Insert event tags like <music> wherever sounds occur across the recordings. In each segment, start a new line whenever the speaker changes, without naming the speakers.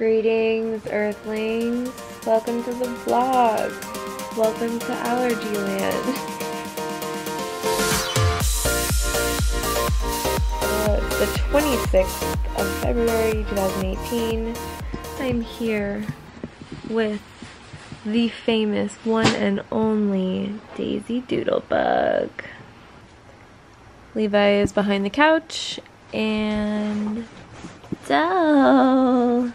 Greetings, Earthlings. Welcome to the vlog. Welcome to Allergy Land. Uh, the 26th of February 2018. I'm here with the famous one and only Daisy Doodlebug. Levi is behind the couch and Doll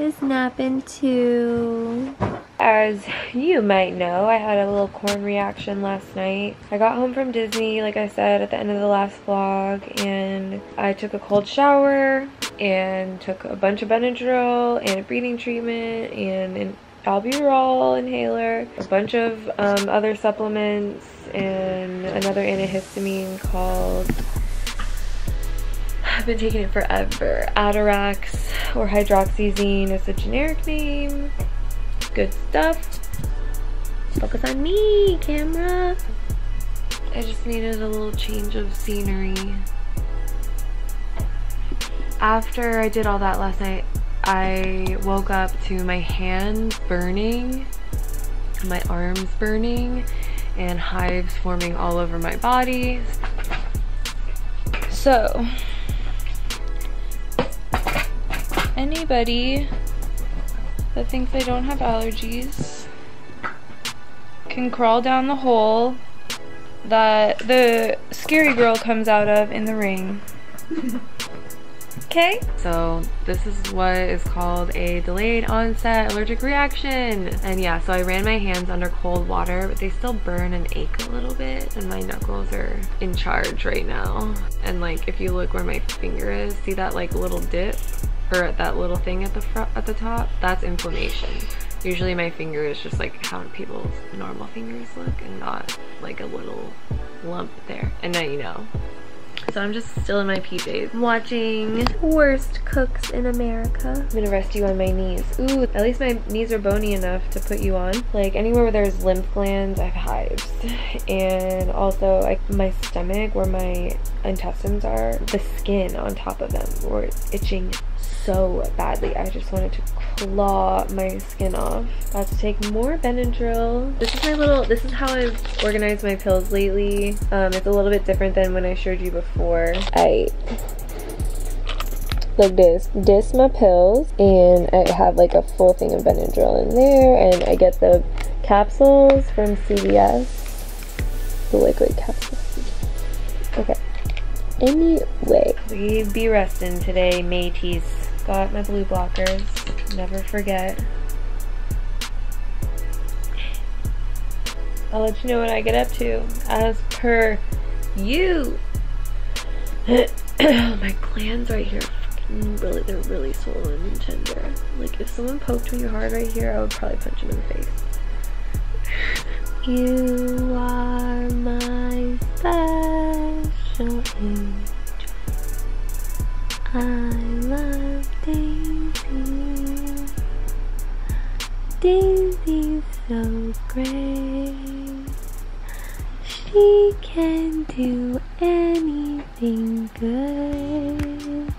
is napping too. As you might know, I had a little corn reaction last night. I got home from Disney, like I said at the end of the last vlog, and I took a cold shower and took a bunch of Benadryl and a breathing treatment and an albuterol inhaler, a bunch of um, other supplements, and another antihistamine called I've been taking it forever. Atarax or hydroxyzine is the generic name. Good stuff. Focus on me, camera. I just needed a little change of scenery. After I did all that last night, I woke up to my hands burning, my arms burning, and hives forming all over my body. So, anybody that thinks they don't have allergies can crawl down the hole that the scary girl comes out of in the ring. <laughs> Okay? So this is what is called a delayed onset allergic reaction. And yeah, so I ran my hands under cold water, but they still burn and ache a little bit. And my knuckles are in charge right now. And like, if you look where my finger is, see that like little dip? That little thing at the front, at the top? That's inflammation. Usually my finger is just like how people's normal fingers look and not like a little lump there. And now you know. So I'm just still in my PJs watching Worst Cooks in America. I'm gonna rest you on my knees. Ooh, at least my knees are bony enough to put you on. Like anywhere where there's lymph glands, I have hives. And also like my stomach where my intestines are, the skin on top of them were itching so badly. I just wanted to claw my skin off. About to take more Benadryl. This is my little, this is how I've organized my pills lately. Um, it's a little bit different than when I showed you before. I like this. This my pills and I have like a full thing of Benadryl in there and I get the capsules from CVS. The liquid capsules. Okay. Anyway, we be resting today, mateys. Got my blue blockers. Never forget. I'll let you know what I get up to as per you. <clears throat> my glands right here really they're really swollen and tender. Like if someone poked me hard right here, I would probably punch them in the face. <sighs> You are my special angel. I love Daisy. Daisy's so great. She can do anything good.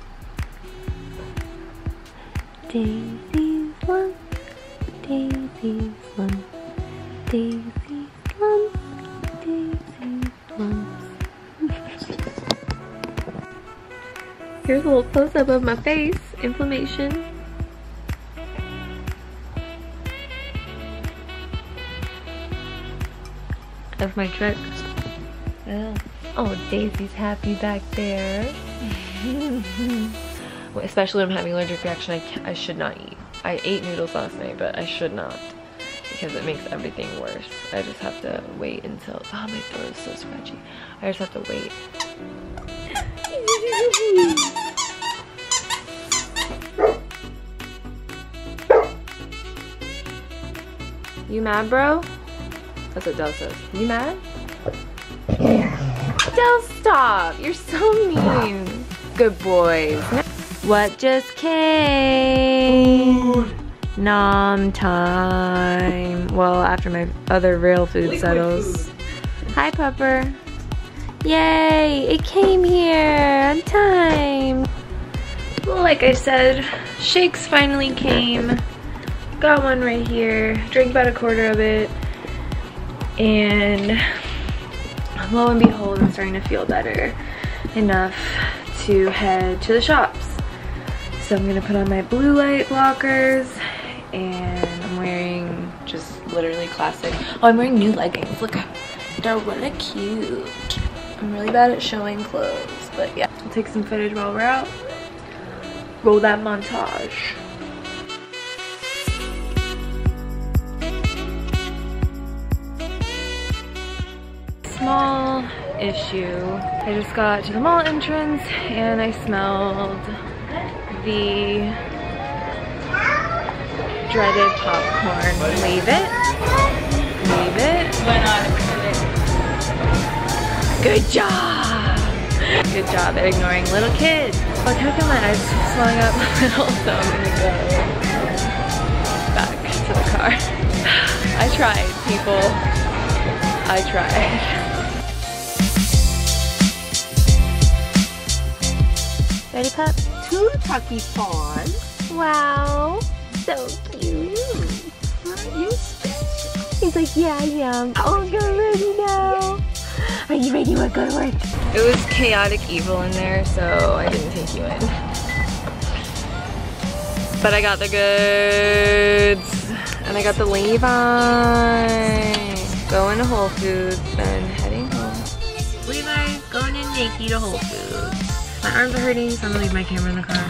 Daisy's lump, Daisy's lump, Daisy's lump, Daisy's lumps. Here's a little close-up of my face, inflammation. Of my tricks. Oh. oh, Daisy's happy back there. <laughs> Especially when I'm having allergic reaction, I, I should not eat. I ate noodles last night, but I should not because it makes everything worse. I just have to wait until, oh, my throat is so scratchy. I just have to wait. You mad, bro? That's what Del says. You mad? Del, stop! You're so mean. Good boys. What just came? Food. Nom time. Well, after my other real food Liquid settles. Food. Hi, Pupper. Yay! It came here on time. like I said, shakes finally came. Got one right here. Drank about a quarter of it. And lo and behold, I'm starting to feel better enough to head to the shops. So I'm gonna put on my blue light blockers and I'm wearing just literally classic. Oh, I'm wearing new leggings. Look, they're really cute. I'm really bad at showing clothes, but yeah. I'll take some footage while we're out. Roll that montage. Small issue. I just got to the mall entrance and I smelled the dreaded popcorn. Leave it. Leave it. Good job. Good job at ignoring little kids. Kind of feel my eyes swelling up a little, so I'm gonna go back to the car. I tried, people. I tried. Ready, pup?
Two puppy paws.
Wow. So cute.
Aren't you special?
He's like, yeah, I am. Oh, you're ready now. Are you ready to go to work? It was chaotic evil in there, so I didn't take you in. But I got the goods. And I got the Levi. Going to Whole Foods, then heading home. Levi going in naked to Whole Foods. My arms are hurting, so I'm gonna leave my camera in the car.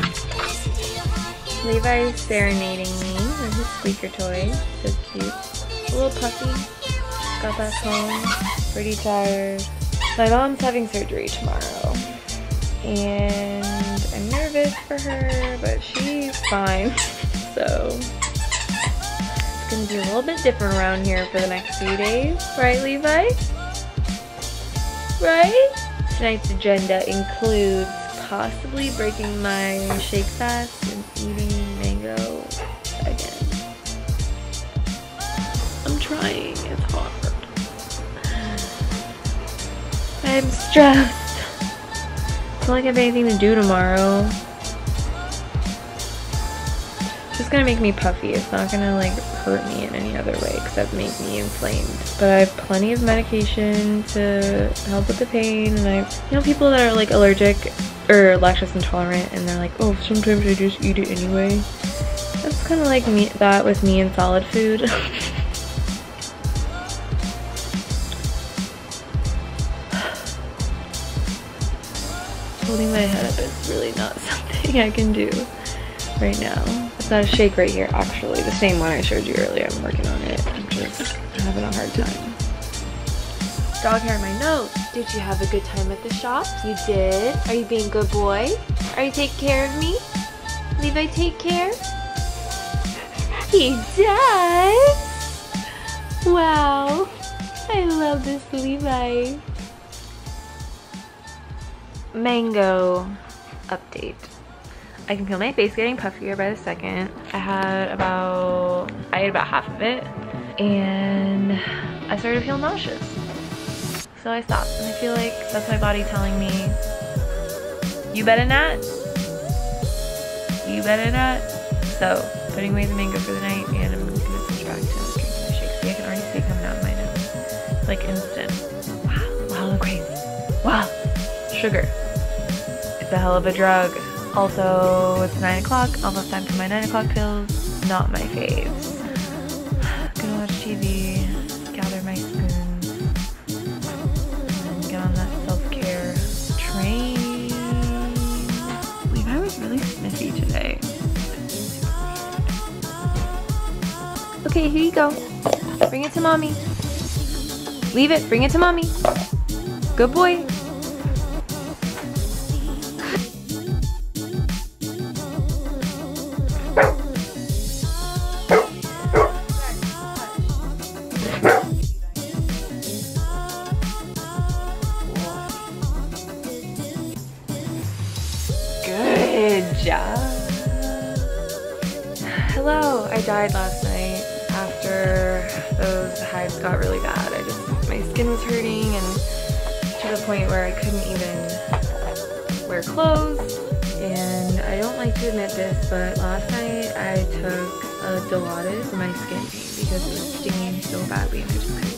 Levi's serenading me with his squeaker toy. So cute. A little puppy. Got back home. Pretty tired. My mom's having surgery tomorrow. And I'm nervous for her, but she's fine. <laughs> So it's gonna be a little bit different around here for the next few days. Right, Levi? Right? Tonight's agenda includes possibly breaking my shake fast and eating mango again. I'm trying, it's hard. I'm stressed. I don't like I have anything to do tomorrow. Just gonna make me puffy. It's not gonna like hurt me in any other way except make me inflamed. But I have plenty of medication to help with the pain and I, you know people that are like allergic or lactose intolerant and they're like, oh, sometimes I just eat it anyway. That's kind of like me that with me and solid food. <sighs> Holding my head up is really not <laughs> something I can do right now. A shake right here, actually. The same one I showed you earlier. I'm working on it. I'm just having a hard time. Dog hair in my nose. Did you have a good time at the shop? You did. Are you being a good boy? Are you taking care of me? Levi take care? <laughs> He does! Wow. I love this Levi. Mango update. I can feel my face getting puffier by the second. I had about, I ate about half of it and I started to feel nauseous. So I stopped and I feel like that's my body telling me, you better not. You better not. So putting away the mango for the night and I'm gonna switch back to drinking my I can already see it coming out of my nose. It's like instant. Wow, wow, crazy. Wow, sugar. It's a hell of a drug. Also, it's 9 o'clock, almost time for my 9 o'clock pills. Not my faves. Gonna watch TV, gather my spoons, get on that self-care train. Levi was really sniffy today. Okay, here you go. Bring it to mommy. Leave it, bring it to mommy. Good boy. Died last night after those hives got really bad. I just, my skin was hurting and to the point where I couldn't even wear clothes And I don't like to admit this, but last night I took a Dilaudid for my skin because it was stinging so badly and I just couldn't.